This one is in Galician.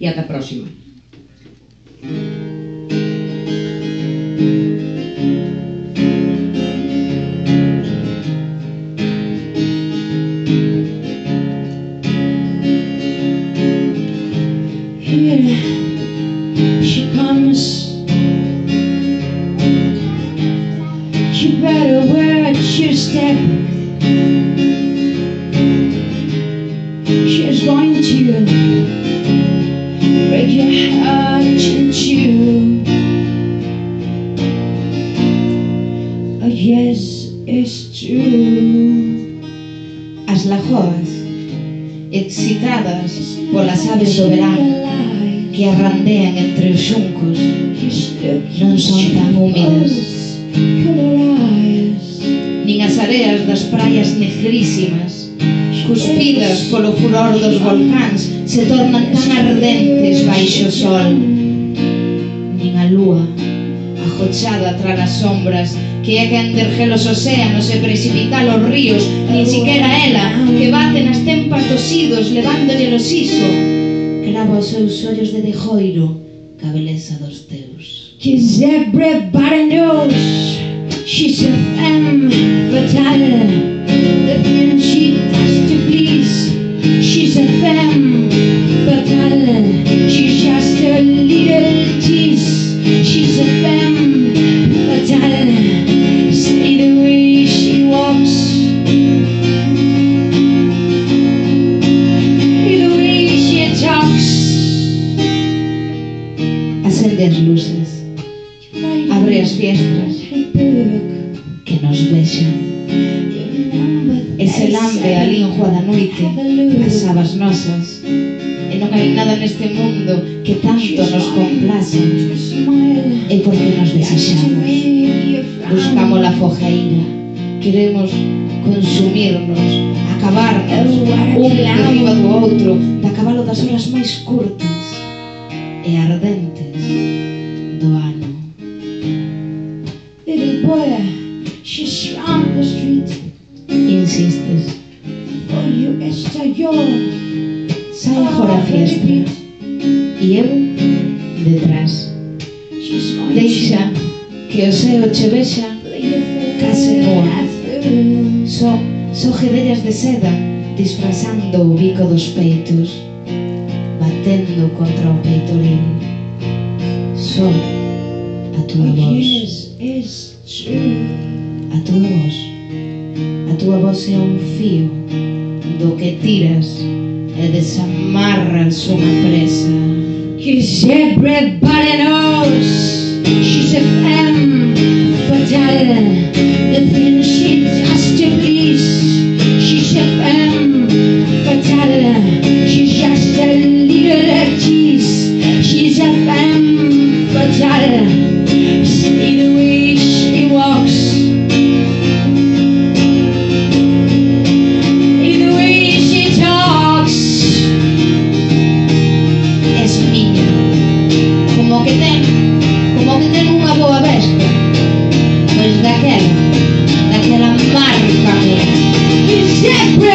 e ata próxima. Here she comes. You better watch your step. She's going to break your heart and chew. Oh yes, it's true. As lagoas, excitadas polas aves do verán que arrandean entre os xuncos, non son tan húmidas. Nin as areas das praias negrísimas cuspidas polo furor dos volcáns se tornan tan ardentes baixo o sol. Nin a lúa, ajochada tras as sombras, que é quen dergel os océanos e precipita os ríos, nin siquera ela, que bate nas tempas dos idos levándolle o siso, crava os seus ollos de dejoiro ca beleza dos teus. Cause everybody knows she's a femme abre as luces, abre as fiestras, que nos vexan. E se lambe a linjua da noite, as abas nosas, e non hai nada neste mundo que tanto nos complaza, e porque nos desexamos. Buscamos a fojaíra, queremos consumirnos, acabarnos, un por riba do outro, de acabalo das horas máis curtas, e ardemos Sai agora a fiesta e eu detrás. Deixa que o seu che vexa case boa. Só sogedellas de seda disfrazando o bico dos peitos, batendo contra o peitorín. Só a tua voz. A tua voz. A tua voz é un fío do que tiras e desamarras unha presa Cause everybody knows she's a femme fatale. The thing she does to please. She's a femme fatale. She's just a little. She's a femme death